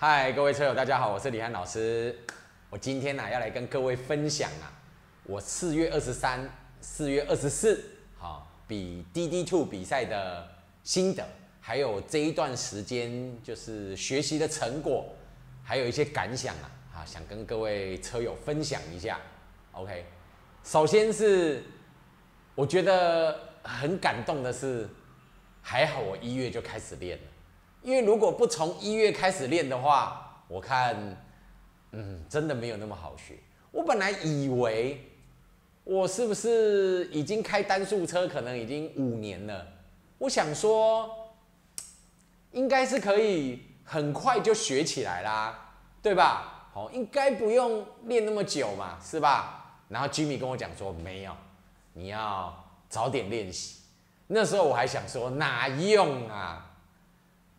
嗨，各位车友，大家好，我是李汉老师。我今天呢、要来跟各位分享啊，我四月二十三、四月二十四，好，比 DD Two 比赛的心得，还有这一段时间就是学习的成果，还有一些感想啊，啊，想跟各位车友分享一下。OK，首先是我觉得很感动的是，还好我一月就开始练了。因为如果不从一月开始练的话，我看，嗯，真的没有那么好学。我本来以为我是不是已经开单速车，可能已经五年了。我想说，应该是可以很快就学起来啦，对吧？好，应该不用练那么久嘛，是吧？然后 Jimmy 跟我讲说，没有，你要早点练习。那时候我还想说，哪用啊？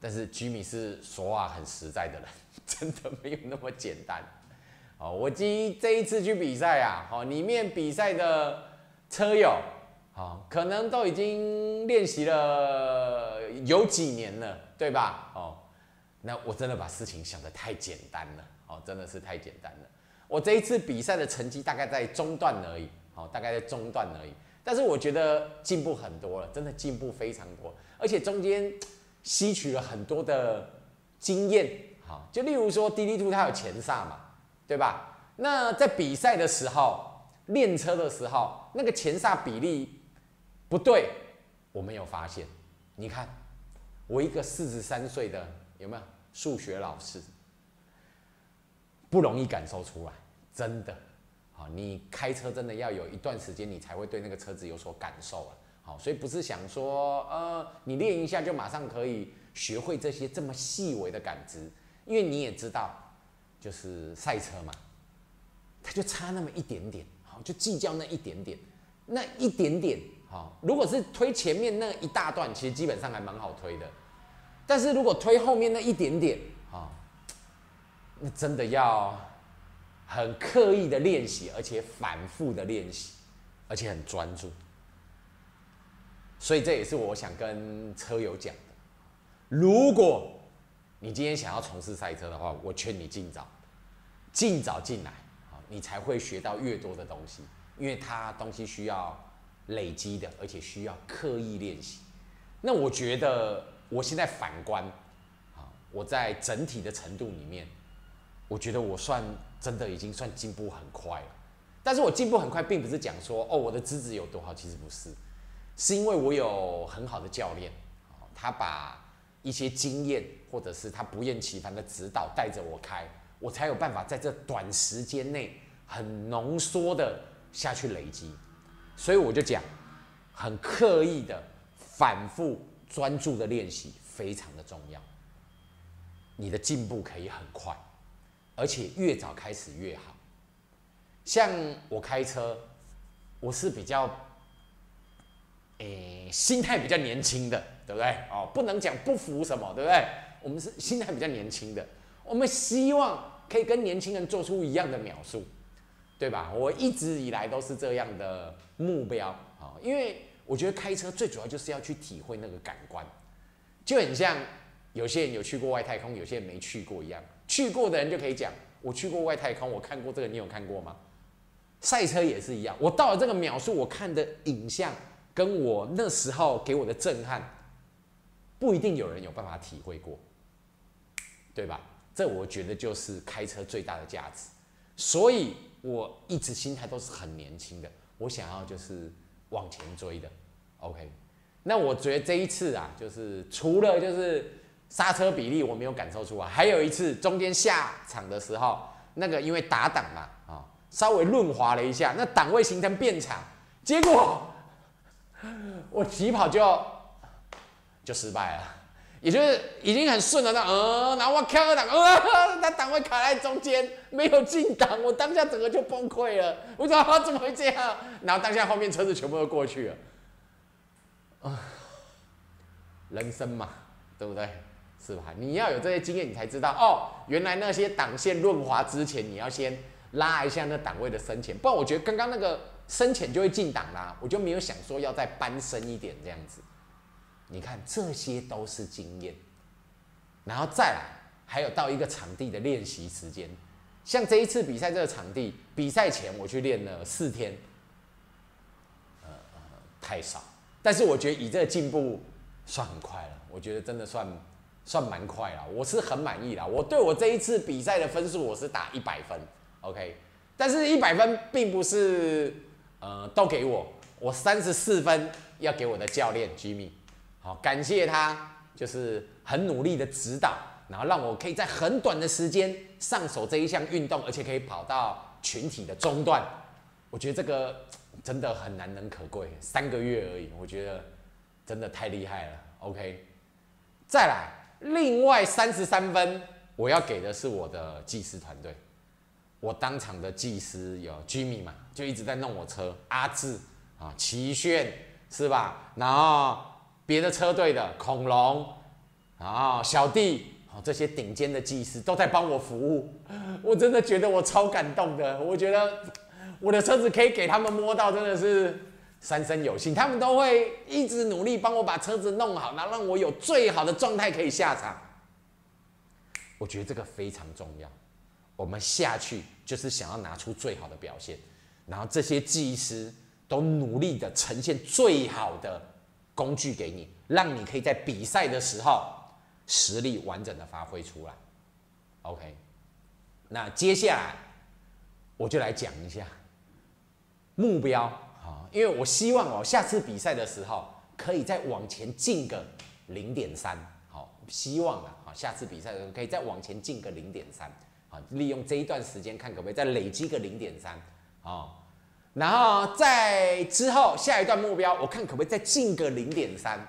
但是 Jimmy 是说话很实在的人，真的没有那么简单。哦，我今这一次去比赛啊，哦，里面比赛的车友，哦，可能都已经练习了有几年了，对吧？哦，那我真的把事情想得太简单了，哦，真的是太简单了。我这一次比赛的成绩大概在中段而已，哦，大概在中段而已。但是我觉得进步很多了，真的进步非常多，而且中间。吸取了很多的经验，好，就例如说滴滴兔它有前刹嘛，对吧？那在比赛的时候，练车的时候，那个前刹比例不对，我没有发现。你看，我一个四十三岁的有没有数学老师，不容易感受出来，真的。好，你开车真的要有一段时间，你才会对那个车子有所感受啊。所以不是想说，呃，你练一下就马上可以学会这些这么细微的感知，因为你也知道，就是赛车嘛，它就差那么一点点，好，就计较那一点点，那一点点，好，如果是推前面那一大段，其实基本上还蛮好推的，但是如果推后面那一点点，啊，那真的要很刻意的练习，而且反复的练习，而且很专注。所以这也是我想跟车友讲的。如果你今天想要从事赛车的话，我劝你尽早、尽早进来，啊，你才会学到越多的东西。因为它东西需要累积的，而且需要刻意练习。那我觉得我现在反观，啊，我在整体的程度里面，我觉得我算真的已经算进步很快了。但是我进步很快，并不是讲说哦我的资质有多好，其实不是。是因为我有很好的教练，他把一些经验或者是他不厌其烦的指导带着我开，我才有办法在这短时间内很浓缩的下去累积。所以我就讲，很刻意的反复专注的练习非常的重要，你的进步可以很快，而且越早开始越好。像我开车，我是比较。诶，心态比较年轻的，对不对？哦，不能讲不服什么，对不对？我们是心态比较年轻的，我们希望可以跟年轻人做出一样的描述，对吧？我一直以来都是这样的目标啊，因为我觉得开车最主要就是要去体会那个感官，就很像有些人有去过外太空，有些人没去过一样。去过的人就可以讲，我去过外太空，我看过这个，你有看过吗？赛车也是一样，我到了这个秒数，我看的影像。跟我那时候给我的震撼，不一定有人有办法体会过，对吧？这我觉得就是开车最大的价值。所以我一直心态都是很年轻的，我想要就是往前追的。OK，那我觉得这一次啊，就是除了就是刹车比例我没有感受出来，还有一次中间下场的时候，那个因为打档嘛，啊，稍微润滑了一下，那档位形成变长，结果。我起跑就就失败了，也就是已经很顺了，那呃，然后我开二档，呃，那档位卡在中间，没有进档，我当下整个就崩溃了。我说怎么会这样？然后当下后面车子全部都过去了。啊，人生嘛，对不对？是吧？你要有这些经验，你才知道哦，原来那些档线润滑之前，你要先拉一下那档位的深浅，不然我觉得刚刚那个。深浅就会进档啦，我就没有想说要再搬深一点这样子。你看，这些都是经验，然后再来还有到一个场地的练习时间。像这一次比赛这个场地，比赛前我去练了四天，呃，太少。但是我觉得以这个进步算很快了，我觉得真的算算蛮快了，我是很满意啦。我对我这一次比赛的分数我是打一百分，OK。但是一百分并不是呃都给我，我三十四分要给我的教练 Jimmy，好感谢他，就是很努力的指导，然后让我可以在很短的时间上手这一项运动，而且可以跑到群体的中段。我觉得这个真的很难能可贵，三个月而已，我觉得真的太厉害了。OK，再来，另外三十三分我要给的是我的技师团队。我当场的技师有 Jimmy 嘛，就一直在弄我车，阿志啊，齐炫是吧？然后别的车队的恐龙啊，小弟啊，这些顶尖的技师都在帮我服务，我真的觉得我超感动的。我觉得我的车子可以给他们摸到，真的是三生有幸。他们都会一直努力帮我把车子弄好，然后让我有最好的状态可以下场。我觉得这个非常重要。我们下去就是想要拿出最好的表现，然后这些技师都努力的呈现最好的工具给你，让你可以在比赛的时候实力完整的发挥出来。OK，那接下来我就来讲一下目标啊，因为我希望哦，下次比赛的时候可以再往前进个零点三，好，希望啊，好，下次比赛的时候可以再往前进个零点三。啊，利用这一段时间看可不可以再累积个零点三啊，然后在之后下一段目标，我看可不可以再进个零点三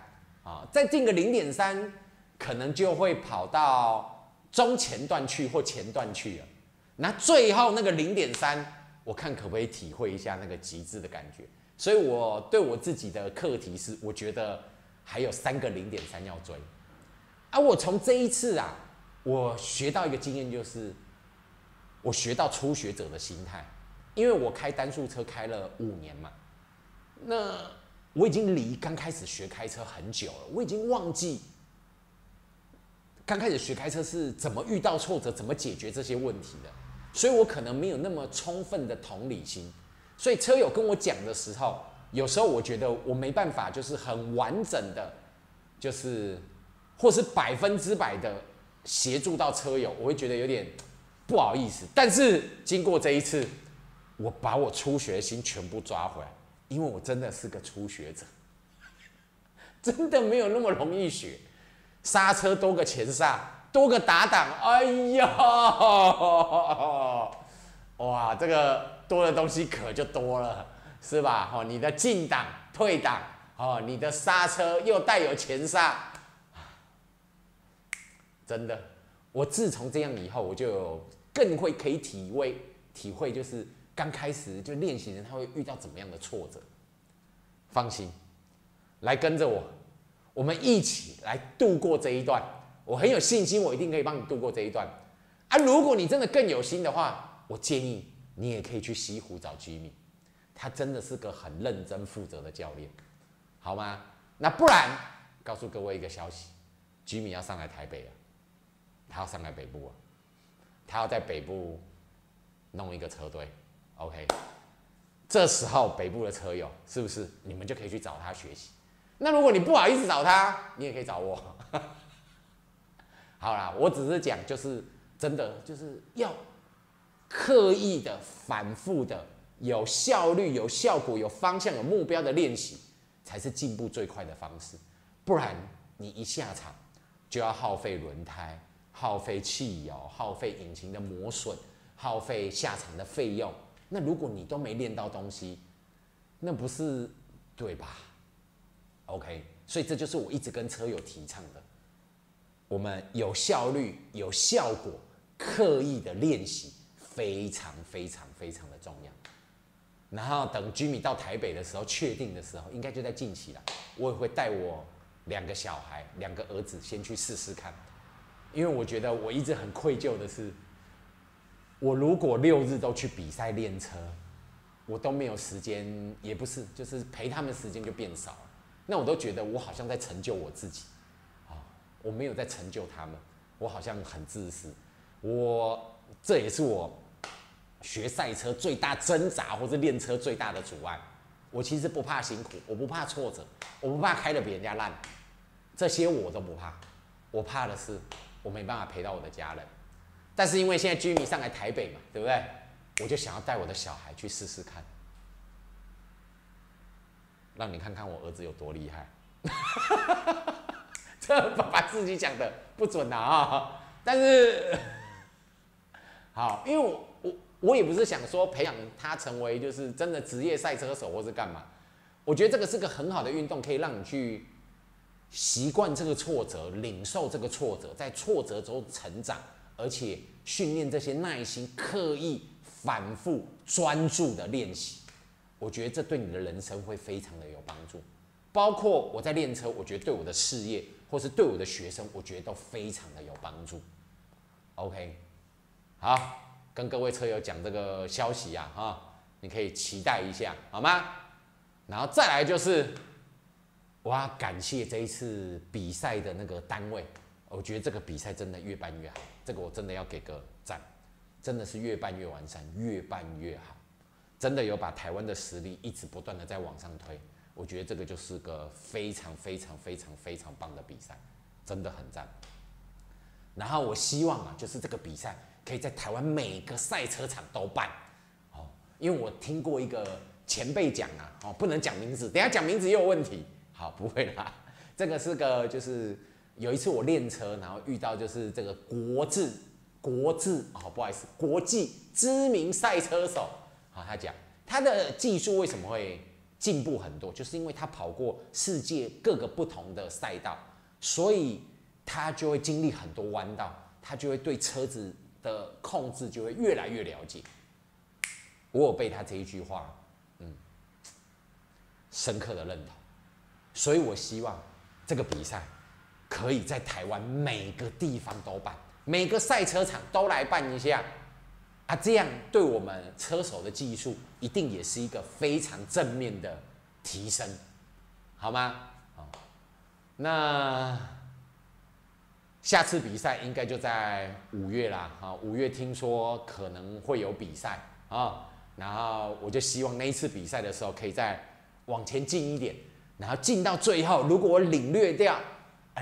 啊，再进个零点三，可能就会跑到中前段去或前段去了。那最后那个零点三，我看可不可以体会一下那个极致的感觉。所以我对我自己的课题是，我觉得还有三个零点三要追。啊，我从这一次啊，我学到一个经验就是。我学到初学者的心态，因为我开单速车开了五年嘛，那我已经离刚开始学开车很久了，我已经忘记刚开始学开车是怎么遇到挫折、怎么解决这些问题的，所以我可能没有那么充分的同理心，所以车友跟我讲的时候，有时候我觉得我没办法，就是很完整的，就是或是百分之百的协助到车友，我会觉得有点。不好意思，但是经过这一次，我把我初学心全部抓回来，因为我真的是个初学者，真的没有那么容易学。刹车多个前刹，多个打档，哎呀，哇，这个多的东西可就多了，是吧？哦，你的进档、退档，哦，你的刹车又带有前刹，真的，我自从这样以后，我就。更会可以体会体会，就是刚开始就练习人他会遇到怎么样的挫折。放心，来跟着我，我们一起来度过这一段。我很有信心，我一定可以帮你度过这一段。啊，如果你真的更有心的话，我建议你也可以去西湖找居民，他真的是个很认真负责的教练，好吗？那不然，告诉各位一个消息，居民要上来台北了，他要上来北部了。他要在北部弄一个车队，OK，这时候北部的车友是不是你们就可以去找他学习？那如果你不好意思找他，你也可以找我。好啦，我只是讲，就是真的就是要刻意的、反复的、有效率、有效果、有方向、有目标的练习，才是进步最快的方式。不然你一下场就要耗费轮胎。耗费汽油，耗费引擎的磨损，耗费下场的费用。那如果你都没练到东西，那不是对吧？OK，所以这就是我一直跟车友提倡的，我们有效率、有效果、刻意的练习，非常非常非常的重要。然后等居民到台北的时候，确定的时候，应该就在近期了。我也会带我两个小孩，两个儿子先去试试看。因为我觉得我一直很愧疚的是，我如果六日都去比赛练车，我都没有时间，也不是，就是陪他们时间就变少了。那我都觉得我好像在成就我自己，啊，我没有在成就他们。我好像很自私。我这也是我学赛车最大挣扎，或者练车最大的阻碍。我其实不怕辛苦，我不怕挫折，我不怕开的比人家烂，这些我都不怕。我怕的是我没办法陪到我的家人。但是因为现在居民上来台北嘛，对不对？我就想要带我的小孩去试试看，让你看看我儿子有多厉害。这爸爸自己讲的不准啊！但是 好，因为我我我也不是想说培养他成为就是真的职业赛车手或是干嘛。我觉得这个是个很好的运动，可以让你去习惯这个挫折，领受这个挫折，在挫折中成长，而且训练这些耐心、刻意、反复、专注的练习。我觉得这对你的人生会非常的有帮助。包括我在练车，我觉得对我的事业，或是对我的学生，我觉得都非常的有帮助。OK，好，跟各位车友讲这个消息啊，哈，你可以期待一下，好吗？然后再来就是，我要感谢这一次比赛的那个单位，我觉得这个比赛真的越办越好，这个我真的要给个赞，真的是越办越完善，越办越好，真的有把台湾的实力一直不断的在往上推。我觉得这个就是个非常非常非常非常棒的比赛，真的很赞。然后我希望啊，就是这个比赛可以在台湾每个赛车场都办，哦，因为我听过一个前辈讲啊，哦，不能讲名字，等下讲名字又有问题。好，不会啦，这个是个就是有一次我练车，然后遇到就是这个国字国字哦，不好意思，国际知名赛车手，好，他讲他的技术为什么会。进步很多，就是因为他跑过世界各个不同的赛道，所以他就会经历很多弯道，他就会对车子的控制就会越来越了解。我有被他这一句话，嗯，深刻的认同，所以我希望这个比赛可以在台湾每个地方都办，每个赛车场都来办一下。啊，这样对我们车手的技术一定也是一个非常正面的提升，好吗？好，那下次比赛应该就在五月啦。好，五月听说可能会有比赛啊，然后我就希望那一次比赛的时候可以再往前进一点，然后进到最后，如果我领略掉，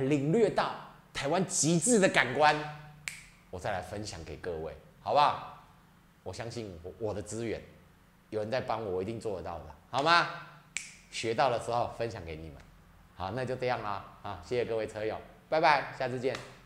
领略到台湾极致的感官，我再来分享给各位，好不好？我相信我我的资源，有人在帮我，我一定做得到的，好吗？学到的时候分享给你们，好，那就这样啦，啊，谢谢各位车友，拜拜，下次见。